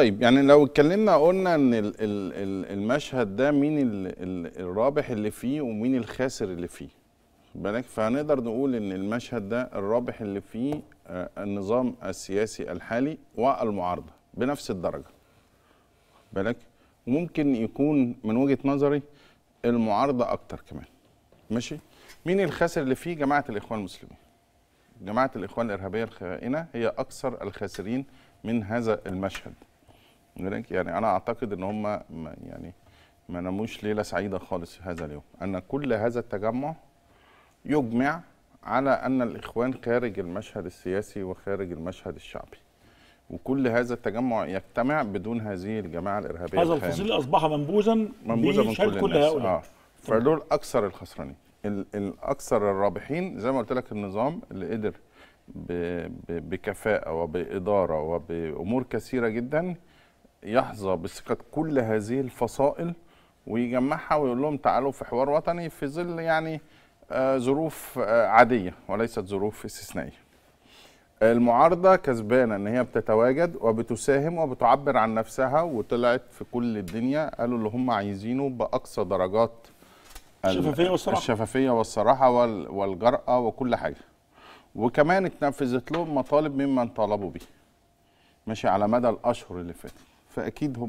طيب يعني لو اتكلمنا قلنا إن ال- ال- ال- المشهد ده مين ال- ال- الرابح اللي فيه ومين الخاسر اللي فيه؟ بالك فهنقدر نقول إن المشهد ده الرابح اللي فيه آه، النظام السياسي الحالي والمعارضة بنفس الدرجة. بالك وممكن يكون من وجهة نظري المعارضة أكتر كمان. ماشي؟ مين الخاسر اللي فيه؟ جماعة الإخوان المسلمين. جماعة الإخوان الإرهابية الخائنة هي أكثر الخاسرين من هذا المشهد. يعني أنا أعتقد إن هم يعني ما ناموش ليلة سعيدة خالص في هذا اليوم. أن كل هذا التجمع يجمع على أن الإخوان خارج المشهد السياسي وخارج المشهد الشعبي. وكل هذا التجمع يجتمع بدون هذه الجماعة الإرهابية هذا. الفصيل أصبح منبوذا منبوذه من كل, كل هؤلاء آه. فدول أكثر الخسرانين. ال- الأكثر الرابحين زي ما قلت لك النظام اللي قدر بكفاءة وبإدارة وبأمور كثيرة جدا يحظى بثقة كل هذه الفصائل ويجمعها ويقول لهم تعالوا في حوار وطني في ظل يعني آه، ظروف آه، عادية وليست ظروف استثنائية. المعارضة كسبانة إن هي بتتواجد وبتساهم وبتعبر عن نفسها وطلعت في كل الدنيا قالوا اللي هم عايزينه بأقصى درجات ال- الشفافية والصراحة. الشفافية والصراحة وال- والجرأة وكل حاجة. وكمان اتنفذت لهم مطالب ممن طالبوا به. ماشي على مدى الأشهر اللي فاتت فأكيد هم